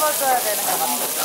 씹어줘야 되는 것 같아요.